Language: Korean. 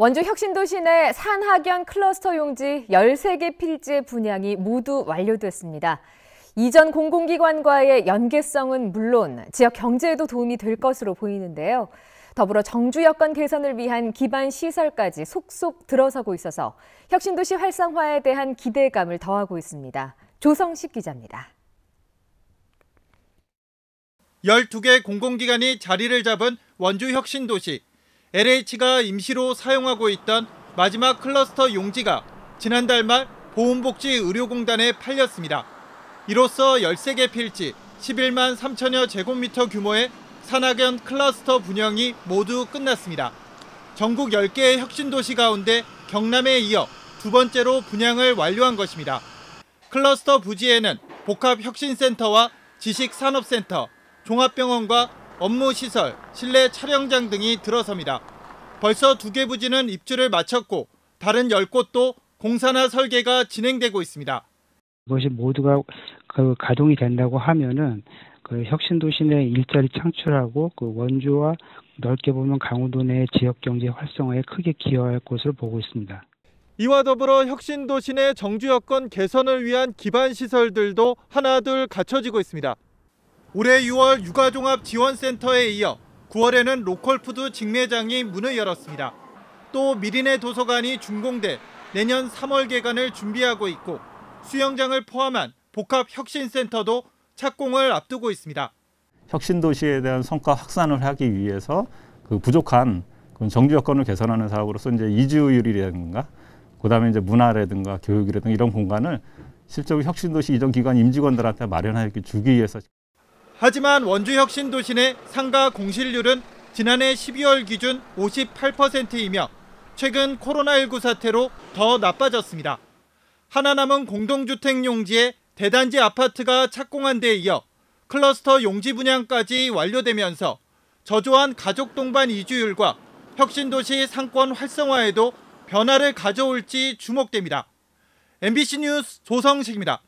원주 혁신도시 내 산학연 클러스터 용지 13개 필지 분양이 모두 완료됐습니다. 이전 공공기관과의 연계성은 물론 지역 경제에도 도움이 될 것으로 보이는데요. 더불어 정주 여건 개선을 위한 기반 시설까지 속속 들어서고 있어서 혁신도시 활성화에 대한 기대감을 더하고 있습니다. 조성식 기자입니다. 12개 공공기관이 자리를 잡은 원주 혁신도시. LH가 임시로 사용하고 있던 마지막 클러스터 용지가 지난달 말 보훈복지의료공단에 팔렸습니다. 이로써 13개 필지 11만 3천여 제곱미터 규모의 산학연 클러스터 분양이 모두 끝났습니다. 전국 10개의 혁신도시 가운데 경남에 이어 두 번째로 분양을 완료한 것입니다. 클러스터 부지에는 복합혁신센터와 지식산업센터, 종합병원과 업무 시설, 실내 촬영장 등이 들어섭니다. 벌써 두 개 부지는 입주를 마쳤고 다른 10곳도 공사나 설계가 진행되고 있습니다. 이것이 모두가 그 가동이 된다고 하면은 그 혁신도시 내 일자리 창출하고 그 원주와 넓게 보면 강원도 내 지역 경제 활성화에 크게 기여할 것으로 보고 있습니다. 이와 더불어 혁신도시 내 정주 여건 개선을 위한 기반 시설들도 하나둘 갖춰지고 있습니다. 올해 6월 육아종합지원센터에 이어 9월에는 로컬푸드 직매장이 문을 열었습니다. 또 미리네 도서관이 준공돼 내년 3월 개관을 준비하고 있고 수영장을 포함한 복합혁신센터도 착공을 앞두고 있습니다. 혁신도시에 대한 성과 확산을 하기 위해서 그 부족한 그 정주 여건을 개선하는 사업으로서 이제 이주율이라든가 그다음에 이제 문화라든가 교육이라든가 이런 공간을 실제로 혁신도시 이전 기관 임직원들한테 마련해 주기 위해서 하지만 원주혁신도시 내 상가 공실률은 지난해 12월 기준 58%이며 최근 코로나19 사태로 더 나빠졌습니다. 하나 남은 공동주택 용지에 대단지 아파트가 착공한 데 이어 클러스터 용지 분양까지 완료되면서 저조한 가족 동반 이주율과 혁신도시 상권 활성화에도 변화를 가져올지 주목됩니다. MBC 뉴스 조성식입니다.